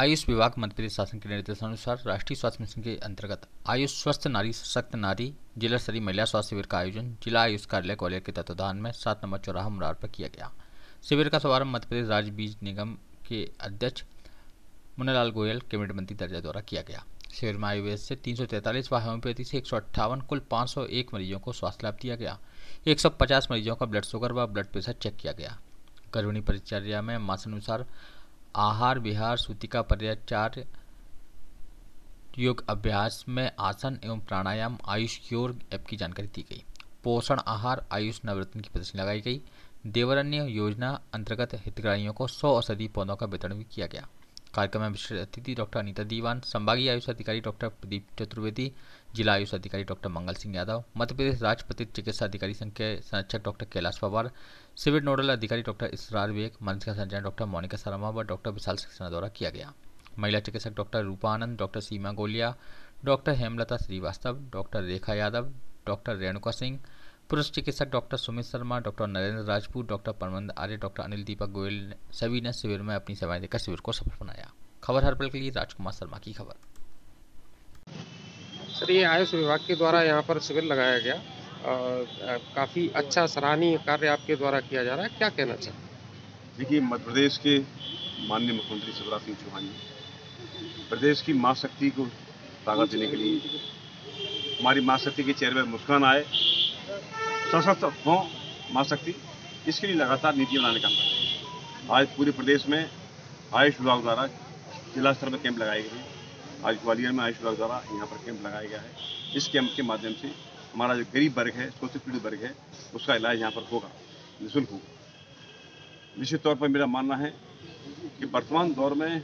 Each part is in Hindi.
आयुष विभाग प्रदेश शासन के निर्देशानुसार राष्ट्रीय स्वास्थ्य मिशन के अंतर्गत आयुष, स्वस्थ नारी, सशक्त नारी, जिला स्तरीय महिला स्वास्थ्य शिविर का आयोजन जिला आयुष कार्यालय ग्वालियर के तत्वाधान में सात नंबर चौराहा मुरार पर किया गया। शिविर का शुभारंभ मध्य प्रदेश राज्य बीज निगम के अध्यक्ष मुन्नालाल गोयल, कैबिनेट मंत्री दर्जा द्वारा किया गया। शिविर में आयुर्वेद से तीन सौ तैंतालीस व होम्योपैथी से एक सौ अट्ठावन, कुल पाँच सौ एक मरीजों को स्वास्थ्य लाभ दिया गया। एक सौ पचास मरीजों का ब्लड शुगर व ब्लड प्रेशर चेक किया गया। गर्भिणी परिचर्या में मासानुसार आहार, विहार सूतिका पर्याचार योग, अभ्यास में आसन एवं प्राणायाम, आयुष क्योर ऐप की जानकारी दी गई। पोषण आहार, आयुष नवरत्न की प्रदर्शनी लगाई गई। देवरण्य योजना अंतर्गत हितग्राहियों को सौ औषधि पौधों का वितरण भी किया गया। कार्यक्रम में विशिष्ट अतिथि डॉक्टर अनीता दीवान, संभागीय आयुष अधिकारी डॉक्टर प्रदीप चतुर्वेदी, जिला आयुष अधिकारी डॉक्टर मंगल सिंह यादव, मध्य प्रदेश राज्य प्रतिक चिकित्सा अधिकारी संघ के संरक्षक doctor Kailash Pawar, civil nodal अधिकारी डॉक्टर इसरार बेग मंच का संचालन डॉक्टर मोनिका शर्मा व डॉक्टर विशाल सक्सेना द्वारा किया गया। महिला चिकित्सक doctor Rupanand, doctor Seema Goliya, doctor Hemlata Srivastava, doctor Rekha Yadav, doctor Renuka Singh पुरुष चिकित्सक doctor Sumit Sharma doctor Narendra Rajput doctor Paramand Arya doctor Anil Deepak Goyal ने सभी ने शिविर में अपनी सेवाएँ देकर शिविर को सफल बनाया। खबर हर पल के लिए राजकुमार शर्मा की खबर। सर ये आयुष विभाग के द्वारा यहाँ पर शिविर लगाया गया काफ़ी अच्छा सराहनीय कार्य आपके द्वारा किया जा रहा है। क्या कहना चाहिए देखिए मध्य प्रदेश के माननीय मुख्यमंत्री शिवराज सिंह चौहान जी प्रदेश की माँ शक्ति को ताकत देने के लिए हमारी माँ शक्ति के चेहरे पर मुस्कान आए सशक्त हों माँ शक्ति इसके लिए लगातार नीति बनाने का काम कर आज पूरे प्रदेश में आयुष विभाग द्वारा जिला स्तर पर कैंप लगाए गए हैं। आज ग्वालियर में आयुष विभाग द्वारा यहाँ पर कैंप लगाया गया है। इस कैंप के माध्यम से हमारा जो गरीब वर्ग है शोषित पीड़ित वर्ग है, उसका इलाज यहाँ पर होगा, निःशुल्क होगा। निश्चित तौर पर मेरा मानना है कि वर्तमान दौर में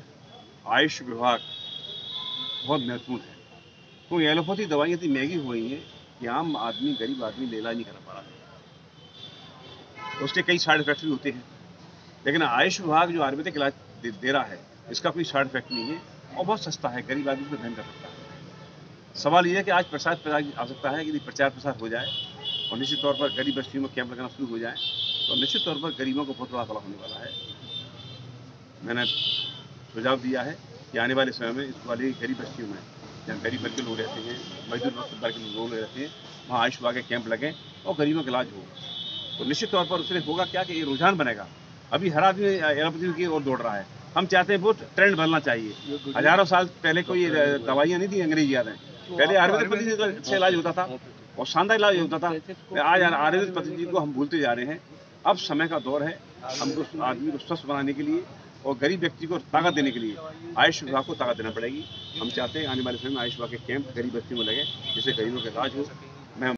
आयुष विभाग बहुत महत्वपूर्ण है। क्योंकि एलोपैथी दवाइयाँ इतनी महँगी हुई हैं कि आम आदमी गरीब आदमी ले इलाज नहीं कर पा रहा उसके कई साइड इफ़ेक्ट भी होते हैं। लेकिन आयुष विभाग जो आयुर्वेदिक इलाज दे, दे रहा है इसका कोई साइड इफ़ेक्ट नहीं है और बहुत सस्ता है गरीब आदमी धन कर सकता है। सवाल यह है कि आज प्रसार प्रसार आवश्यकता है कि प्रचार प्रसार हो जाए और निश्चित तौर पर गरीब बस्तियों में कैंप लगाना शुरू हो जाए तो निश्चित तौर पर गरीबों को बहुत बड़ा फला होने वाला है। मैंने सुझाव दिया है कि आने वाले समय में इस वाली गरीब बस्तियों में जहाँ गरीब वर्ग के लोग रहते हैं मजदूर वर्ग के लोग रहते हैं वहाँ आयुष के कैंप लगें और गरीबों का इलाज हो। तो निश्चित तौर पर उसमें होगा क्या कि ये रुझान बनेगा? अभी हर आदमी एलोपैथी की ओर दौड़ रहा है। हम चाहते हैं वो ट्रेंड बदलना चाहिए। हज़ारों साल पहले कोई दवाइयाँ नहीं थी अंग्रेज़ी याद है। पहले आयुर्वेदिक से अच्छा इलाज होता था और शानदार इलाज होता था। आज आयुर्वेदिक पद्धति को हम भूलते जा रहे हैं। अब समय का दौर है हमको आदमी को स्वस्थ बनाने के लिए और गरीब व्यक्ति को ताकत देने के लिए आयुष विभाग को ताकत देना पड़ेगी। हम चाहते हैं आने वाले समय में आयुष विभाग के कैंप गरीब व्यक्ति में लगे, जिससे गरीबों का इलाज हो